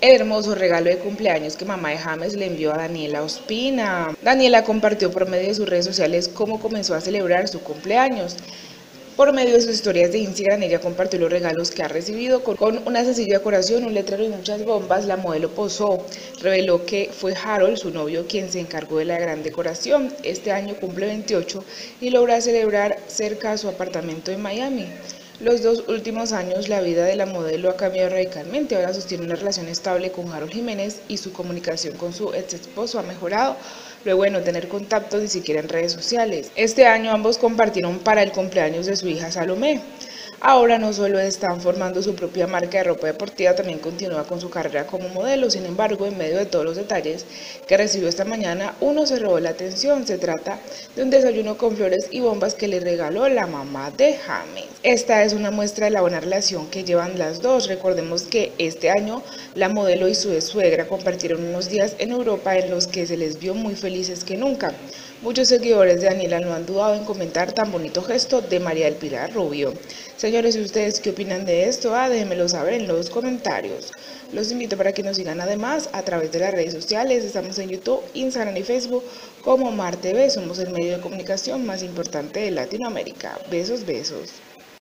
el hermoso regalo de cumpleaños que mamá de James le envió a Daniela Ospina. Daniela compartió por medio de sus redes sociales cómo comenzó a celebrar su cumpleaños. Por medio de sus historias de Instagram, ella compartió los regalos que ha recibido con, una sencilla decoración, un letrero y muchas bombas. La modelo posó, reveló que fue Harold, su novio, quien se encargó de la gran decoración. Este año cumple 28 y logra celebrar cerca a su apartamento en Miami. Los dos últimos años la vida de la modelo ha cambiado radicalmente. Ahora sostiene una relación estable con Harold Jiménez y su comunicación con su ex esposo ha mejorado luego de no tener contacto ni siquiera en redes sociales. Este año ambos compartieron para el cumpleaños de su hija Salomé. Ahora no solo están formando su propia marca de ropa deportiva, también continúa con su carrera como modelo. Sin embargo, en medio de todos los detalles que recibió esta mañana, uno se robó la atención. Se trata de un desayuno con flores y bombas que le regaló la mamá de James. Esta es una muestra de la buena relación que llevan las dos. Recordemos que este año la modelo y su suegra compartieron unos días en Europa en los que se les vio muy felices que nunca. Muchos seguidores de Daniela no han dudado en comentar tan bonito gesto de María del Pilar Rubio. Señores, ¿y ustedes qué opinan de esto? Ah, déjenmelo saber en los comentarios. Los invito para que nos sigan además a través de las redes sociales. Estamos en YouTube, Instagram y Facebook como Mar TV. Somos el medio de comunicación más importante de Latinoamérica. Besos, besos.